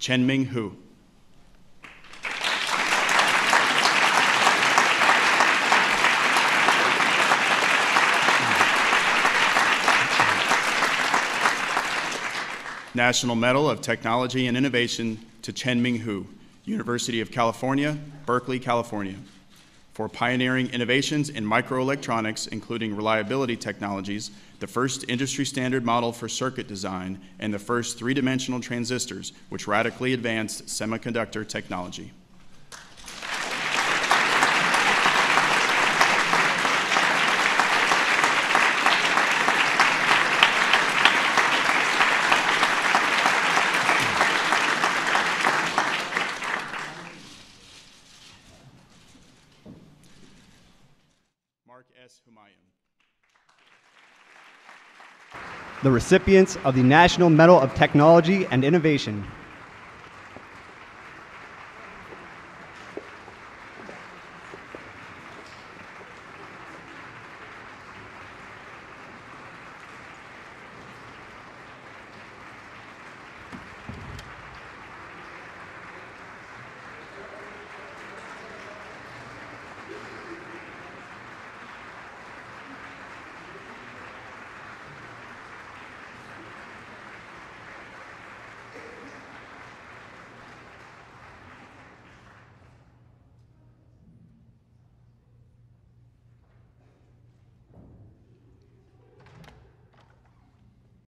Chen-Ming Hu. National Medal of Technology and Innovation to Chen-Ming Hu, University of California, Berkeley, California, for pioneering innovations in microelectronics, including reliability technologies, the first industry standard model for circuit design, and the first three-dimensional transistors, which radically advanced semiconductor technology. Mark S. Humayun. The recipients of the National Medal of Technology and Innovation